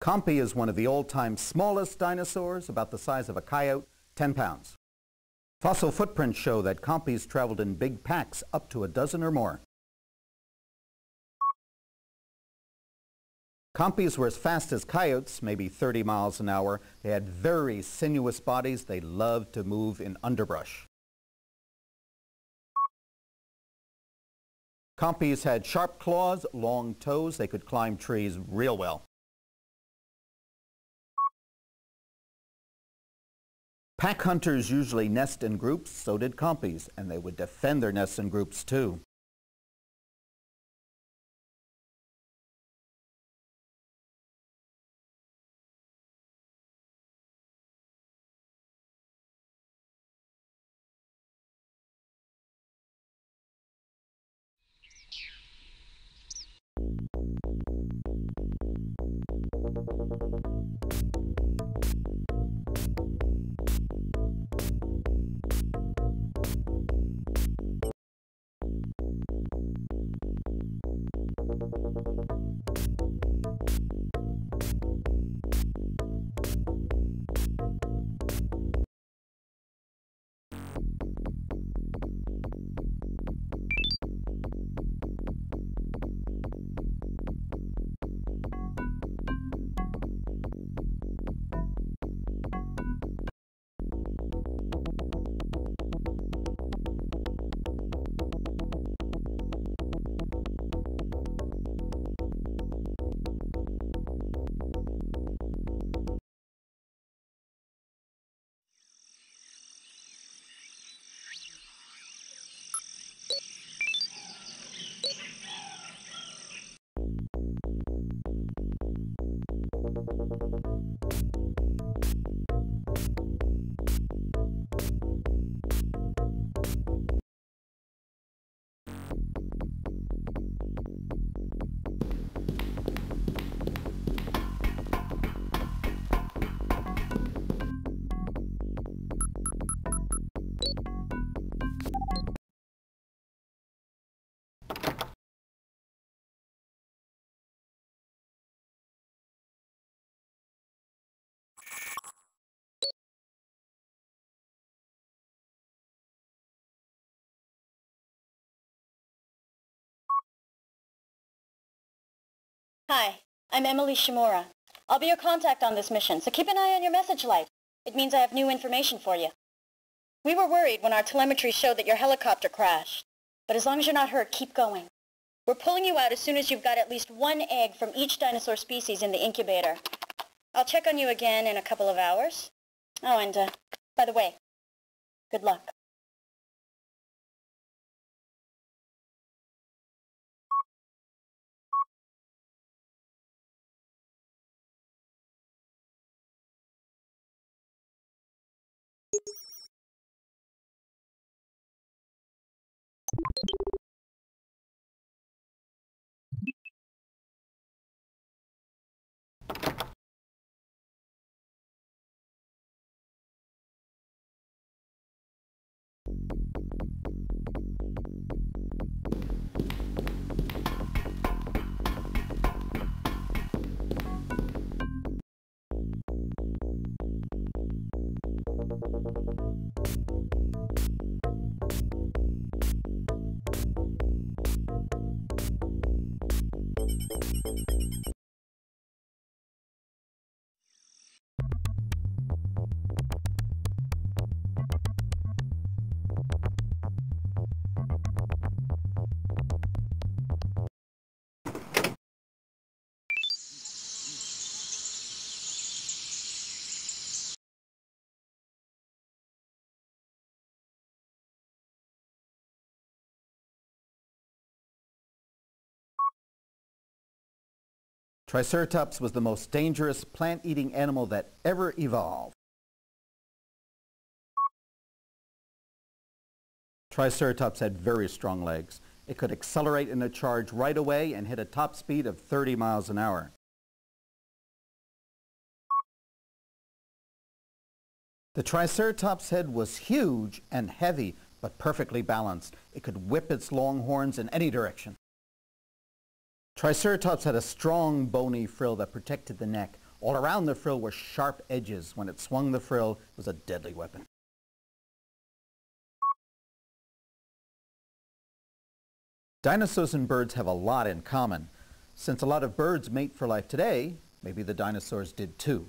Compy is one of the all-time smallest dinosaurs, about the size of a coyote, 10 pounds. Fossil footprints show that Compys traveled in big packs up to a dozen or more. Compys were as fast as coyotes, maybe 30 miles an hour. They had very sinuous bodies. They loved to move in underbrush. Compys had sharp claws, long toes. They could climb trees real well. Pack hunters usually nest in groups, so did Compys, and they would defend their nests in groups too. Hi, I'm Emily Shimura. I'll be your contact on this mission, so keep an eye on your message light. It means I have new information for you. We were worried when our telemetry showed that your helicopter crashed. But as long as you're not hurt, keep going. We're pulling you out as soon as you've got at least one egg from each dinosaur species in the incubator. I'll check on you again in a couple of hours. Oh, and uh, by the way, good luck. you Triceratops was the most dangerous plant-eating animal that ever evolved. Triceratops had very strong legs. It could accelerate in a charge right away and hit a top speed of 30 miles an hour. The Triceratops head was huge and heavy, but perfectly balanced. It could whip its long horns in any direction. Triceratops had a strong bony frill that protected the neck. All around the frill were sharp edges. When it swung the frill, it was a deadly weapon. Dinosaurs and birds have a lot in common. Since a lot of birds mate for life today, maybe the dinosaurs did too.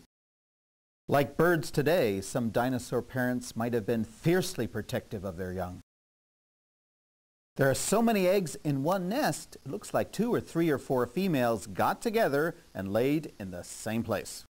Like birds today, some dinosaur parents might have been fiercely protective of their young. There are so many eggs in one nest, it looks like two or three or four females got together and laid in the same place.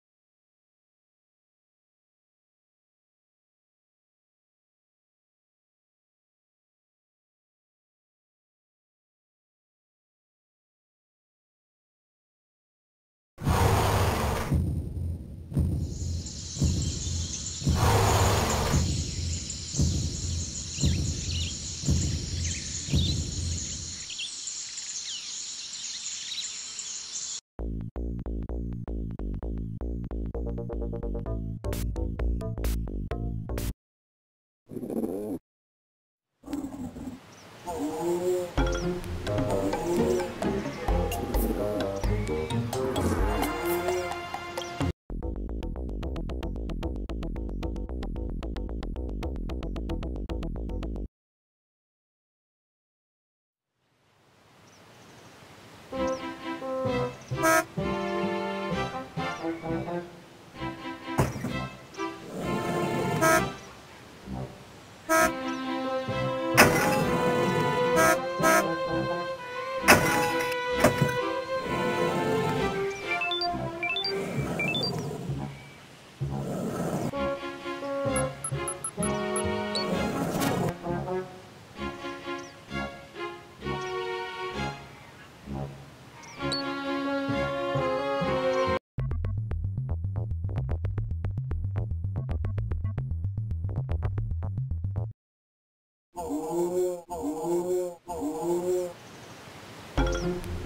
Oh, oh, oh,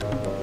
oh.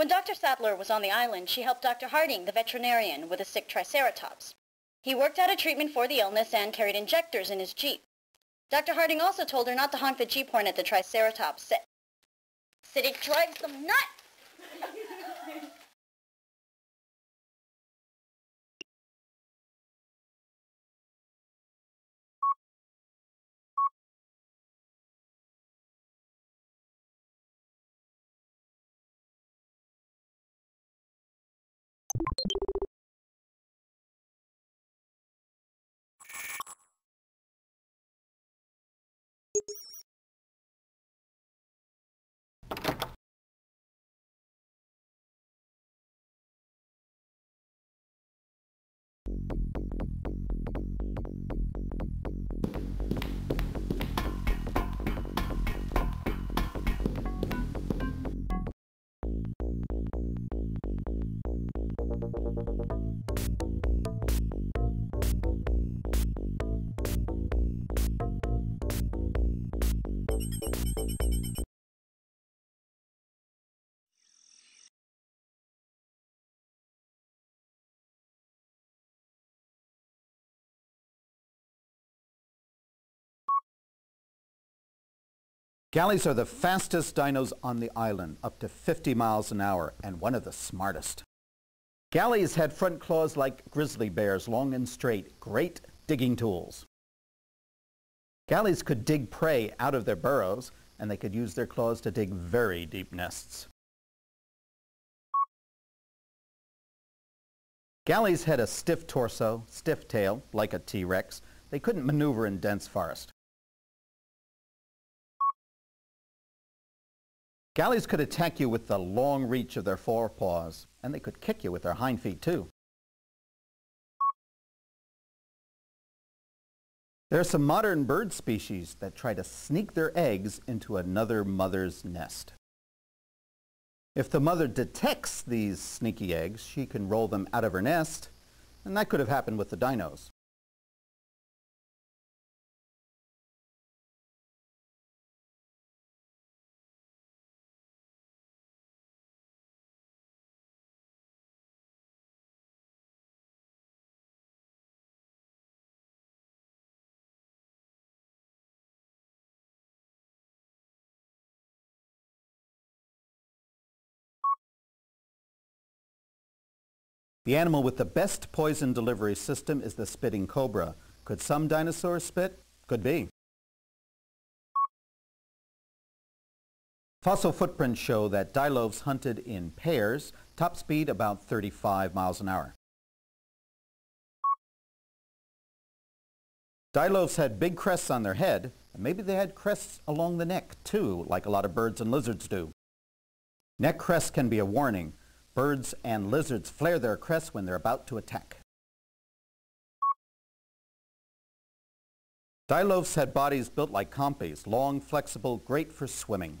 When Dr. Sadler was on the island, she helped Dr. Harding, the veterinarian, with a sick triceratops. He worked out a treatment for the illness and carried injectors in his Jeep. Dr. Harding also told her not to honk the Jeep horn at the triceratops. Said, it drives them nuts! Galleys are the fastest dinos on the island, up to 50 miles an hour, and one of the smartest. Galleys had front claws like grizzly bears, long and straight, great digging tools. Galleys could dig prey out of their burrows, and they could use their claws to dig very deep nests. Galleys had a stiff torso, stiff tail, like a T-Rex. They couldn't maneuver in dense forest. Galleys could attack you with the long reach of their forepaws, and they could kick you with their hind feet too. There are some modern bird species that try to sneak their eggs into another mother's nest. If the mother detects these sneaky eggs, she can roll them out of her nest, and that could have happened with the dinos. The animal with the best poison delivery system is the spitting cobra. Could some dinosaurs spit? Could be. Fossil footprints show that dilopes hunted in pairs, top speed about 35 miles an hour. Dilopes had big crests on their head And maybe they had crests along the neck, too, like a lot of birds and lizards do. Neck crests can be a warning. Birds and lizards flare their crests when they're about to attack. Dilopes had bodies built like compies, long, flexible, great for swimming.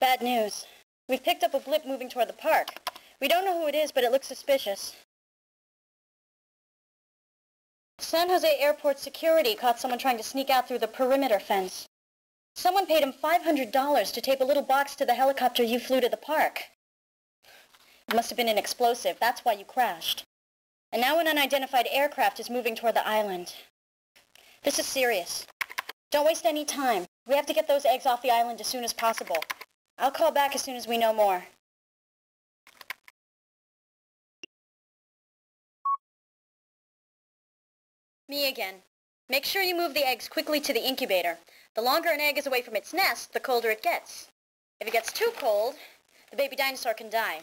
Bad news. We've picked up a blip moving toward the park. We don't know who it is, but it looks suspicious. San Jose Airport security caught someone trying to sneak out through the perimeter fence. Someone paid him $500 to tape a little box to the helicopter you flew to the park. It must have been an explosive. That's why you crashed. And now an unidentified aircraft is moving toward the island. This is serious. Don't waste any time. We have to get those eggs off the island as soon as possible. I'll call back as soon as we know more. Me again. Make sure you move the eggs quickly to the incubator. The longer an egg is away from its nest, the colder it gets. If it gets too cold, the baby dinosaur can die.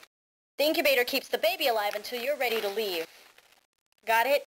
The incubator keeps the baby alive until you're ready to leave. Got it?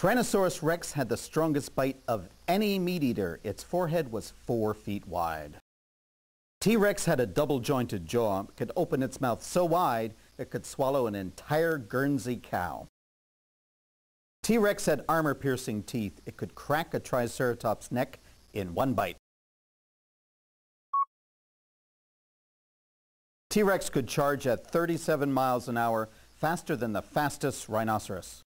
Tyrannosaurus rex had the strongest bite of any meat eater. Its forehead was four feet wide. T-Rex had a double-jointed jaw, could open its mouth so wide it could swallow an entire Guernsey cow. T-Rex had armor-piercing teeth. It could crack a Triceratops' neck in one bite. T-Rex could charge at 37 miles an hour, faster than the fastest rhinoceros.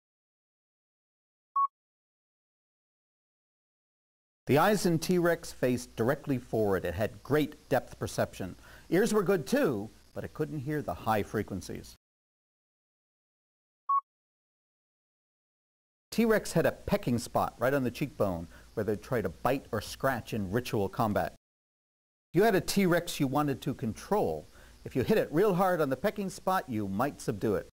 The eyes in T-Rex faced directly forward. It had great depth perception. Ears were good too, but it couldn't hear the high frequencies. T-Rex had a pecking spot right on the cheekbone where they'd try to bite or scratch in ritual combat. If you had a T-Rex you wanted to control, if you hit it real hard on the pecking spot, you might subdue it.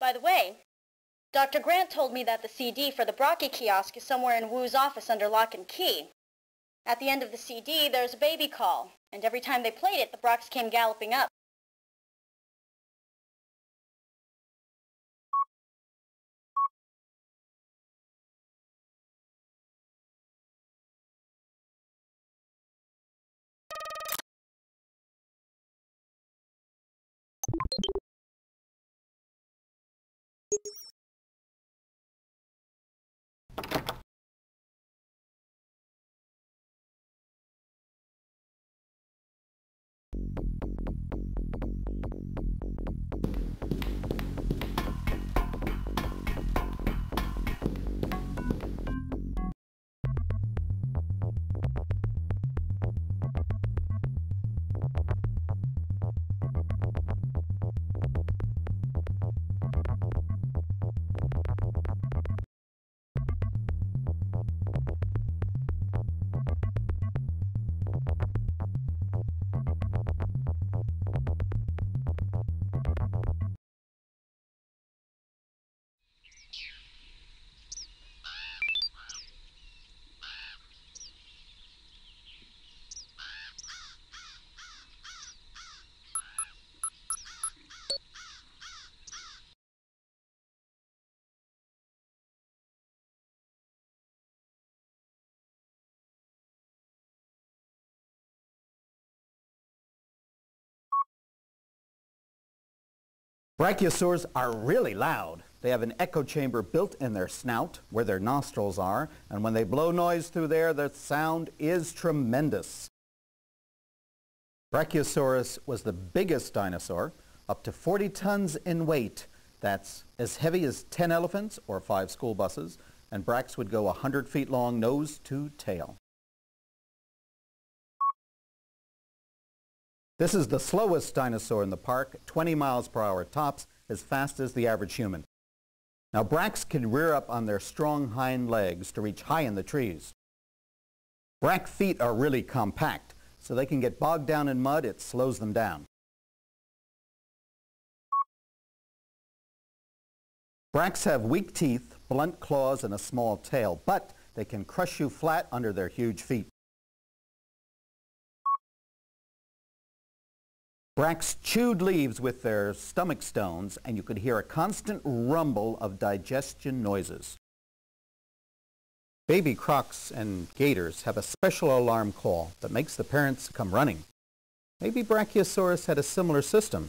By the way, Dr. Grant told me that the CD for the Brocky kiosk is somewhere in Wu's office under lock and key. At the end of the CD, there's a baby call, and every time they played it, the Brocks came galloping up. Brachiosaurs are really loud. They have an echo chamber built in their snout where their nostrils are, and when they blow noise through there, the sound is tremendous. Brachiosaurus was the biggest dinosaur, up to 40 tons in weight. That's as heavy as 10 elephants or 5 school buses, and Brax would go 100 feet long nose to tail. This is the slowest dinosaur in the park, 20 miles per hour tops, as fast as the average human. Now Brax can rear up on their strong hind legs to reach high in the trees. Brack feet are really compact, so they can get bogged down in mud, it slows them down. Bracks have weak teeth, blunt claws, and a small tail, but they can crush you flat under their huge feet. Bracts chewed leaves with their stomach stones, and you could hear a constant rumble of digestion noises. Baby crocs and gators have a special alarm call that makes the parents come running. Maybe Brachiosaurus had a similar system.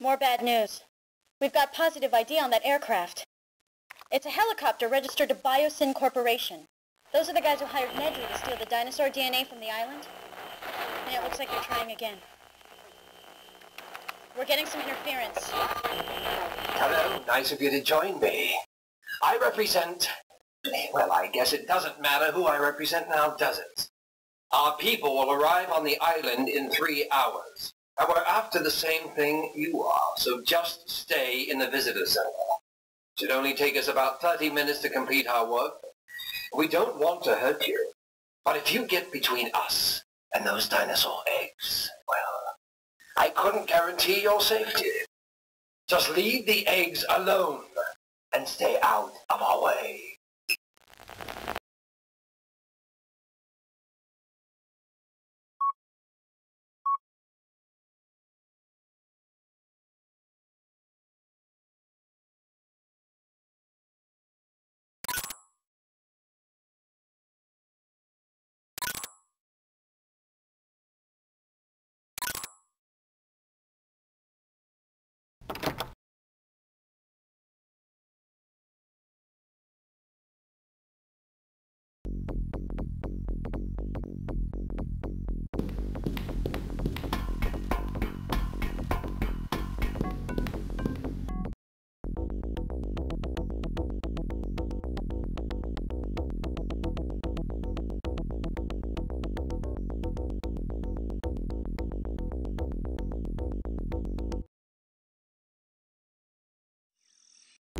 More bad news. We've got positive ID on that aircraft. It's a helicopter registered to Biosyn Corporation. Those are the guys who hired Nedry to steal the dinosaur DNA from the island. And it looks like they're trying again. We're getting some interference. Hello, nice of you to join me. I represent... Well, I guess it doesn't matter who I represent now, does it? Our people will arrive on the island in three hours. And we're after the same thing you are, so just stay in the visitor center. Should only take us about 30 minutes to complete our work. We don't want to hurt you. But if you get between us and those dinosaur eggs, well, I couldn't guarantee your safety. Just leave the eggs alone and stay out of our way.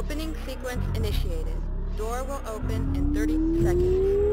Opening sequence initiated. Door will open in 30 seconds.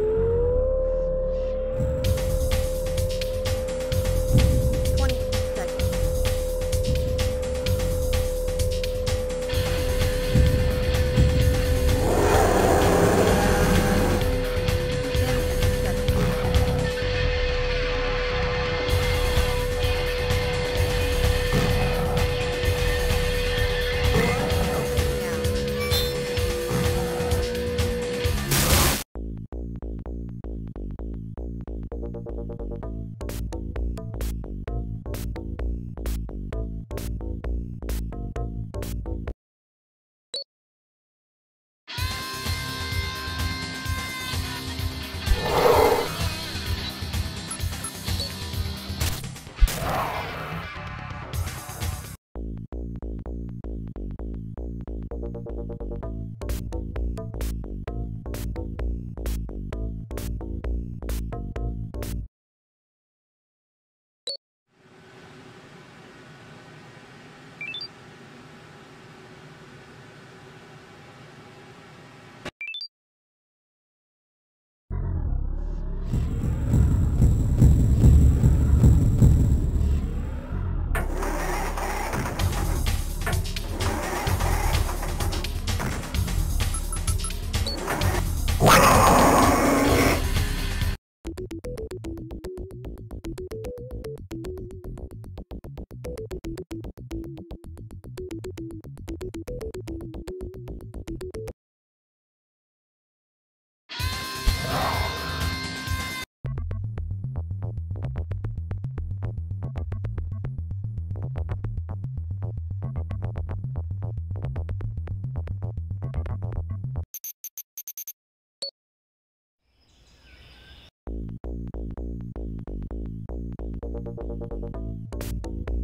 Twenty seconds. Ten seconds. Door opening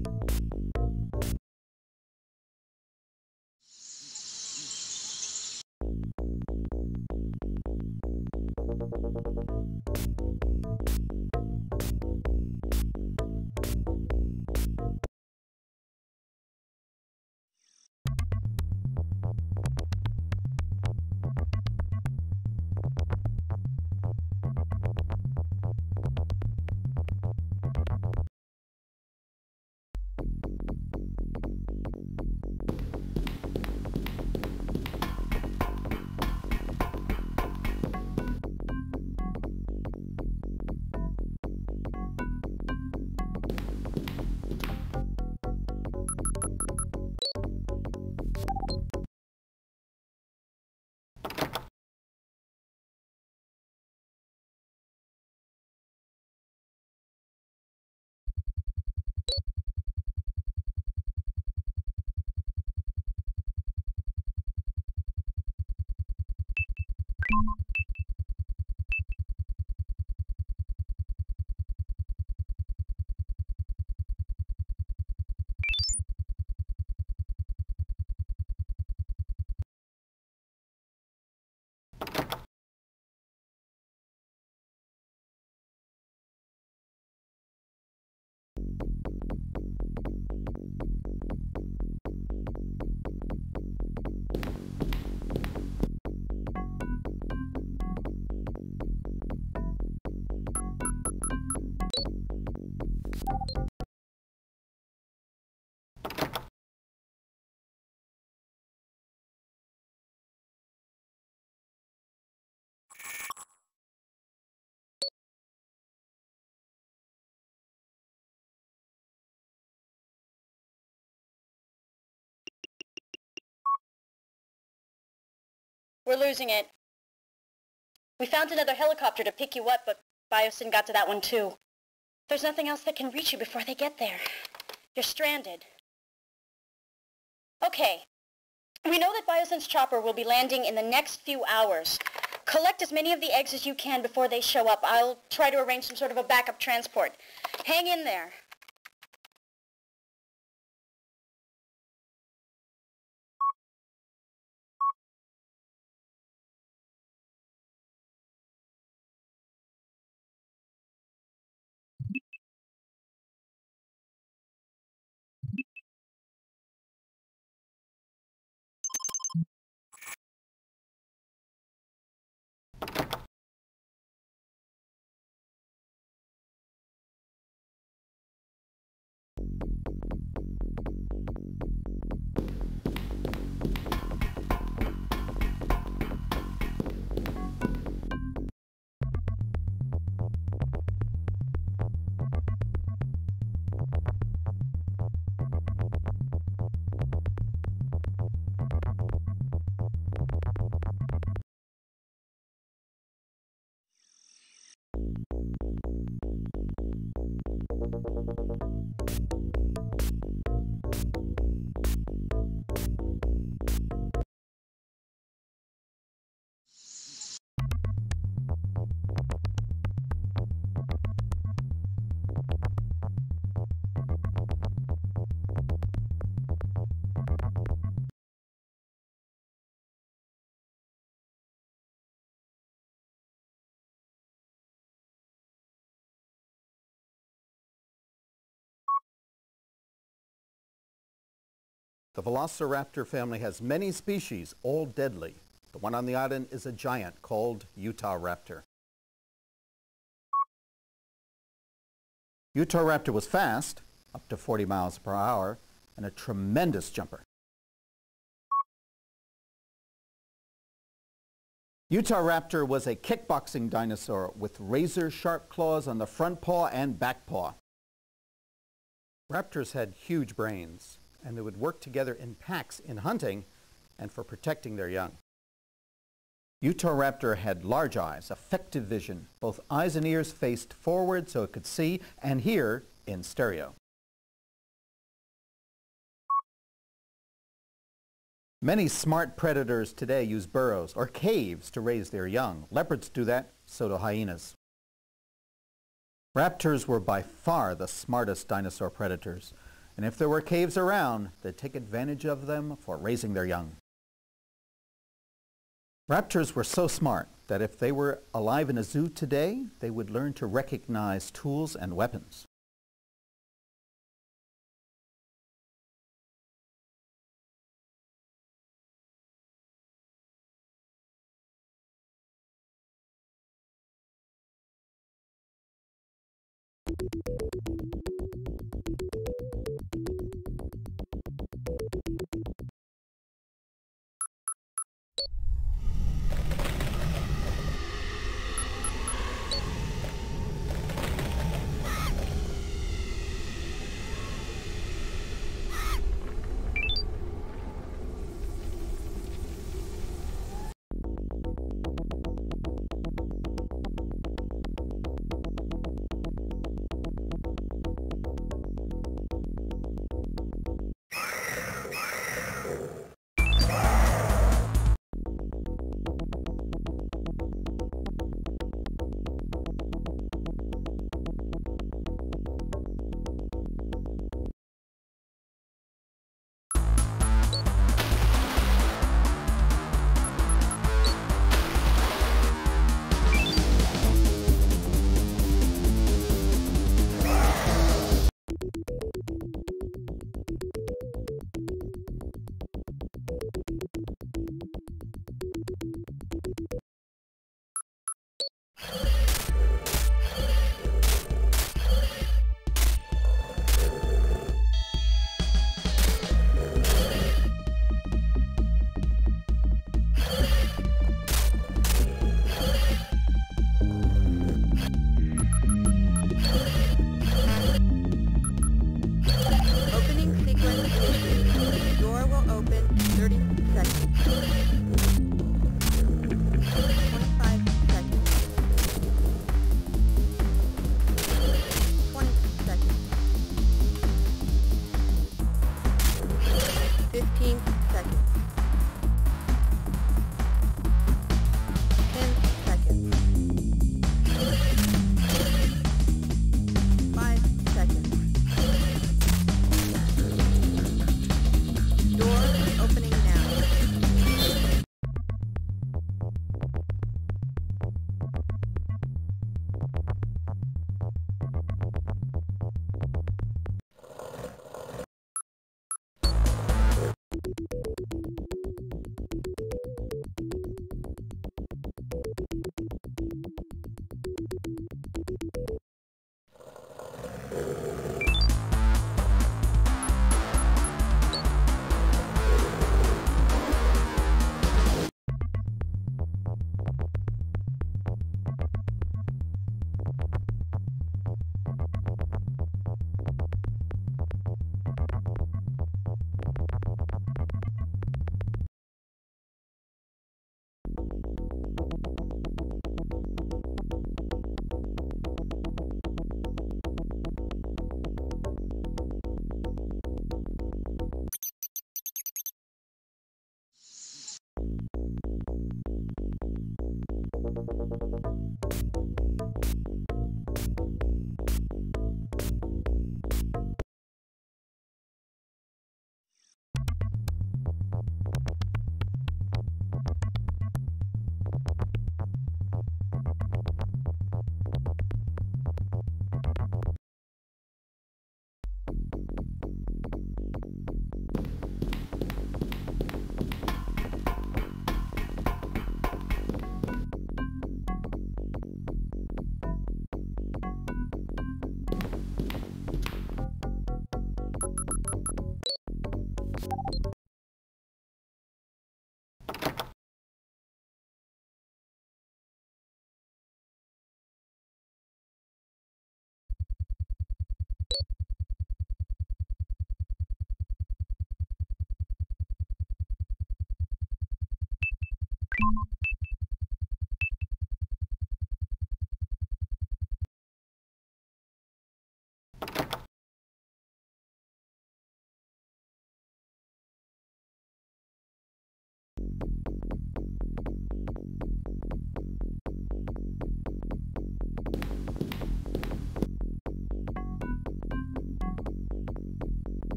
now. We're losing it. We found another helicopter to pick you up, but Biosyn got to that one too. There's nothing else that can reach you before they get there. You're stranded. Okay. We know that Biosyn's chopper will be landing in the next few hours. Collect as many of the eggs as you can before they show up. I'll try to arrange some sort of a backup transport. Hang in there. The Velociraptor family has many species, all deadly. The one on the island is a giant called Utahraptor. Utahraptor was fast, up to 40 miles per hour, and a tremendous jumper. Utahraptor was a kickboxing dinosaur with razor-sharp claws on the front paw and back paw. Raptors had huge brains, and they would work together in packs in hunting and for protecting their young. Utahraptor had large eyes, effective vision. Both eyes and ears faced forward so it could see and hear in stereo. Many smart predators today use burrows or caves to raise their young. Leopards do that, so do hyenas. Raptors were by far the smartest dinosaur predators. And if there were caves around, they'd take advantage of them for raising their young. Raptors were so smart that if they were alive in a zoo today, they would learn to recognize tools and weapons.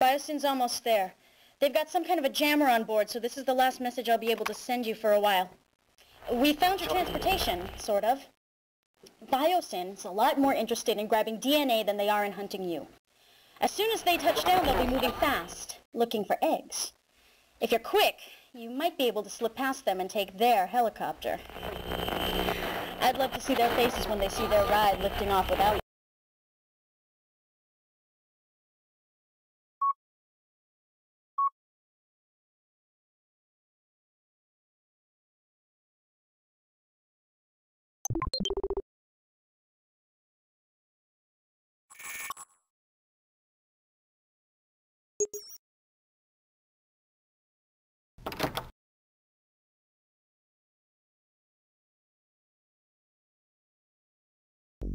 Biosyn's almost there. They've got some kind of a jammer on board, so this is the last message I'll be able to send you for a while. We found your transportation, sort of. Biosyn's a lot more interested in grabbing DNA than they are in hunting you. As soon as they touch down, they'll be moving fast, looking for eggs. If you're quick, you might be able to slip past them and take their helicopter. I'd love to see their faces when they see their ride lifting off without you.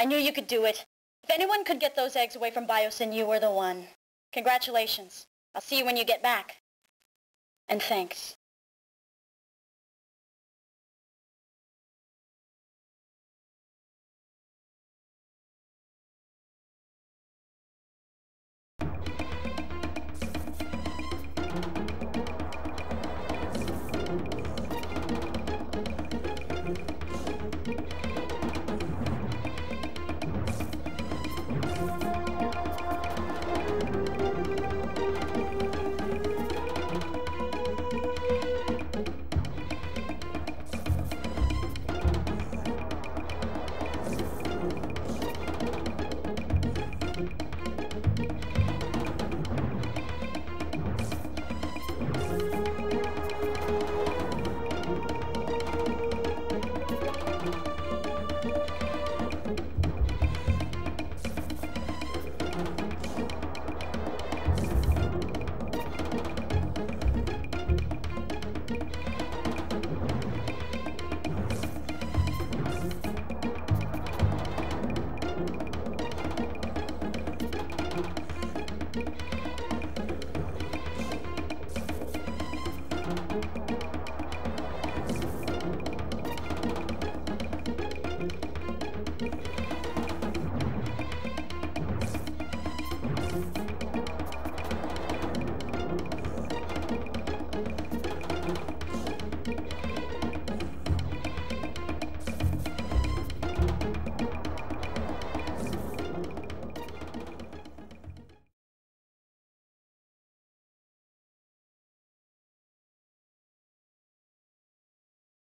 I knew you could do it. If anyone could get those eggs away from Biosyn, you were the one. Congratulations. I'll see you when you get back. And thanks.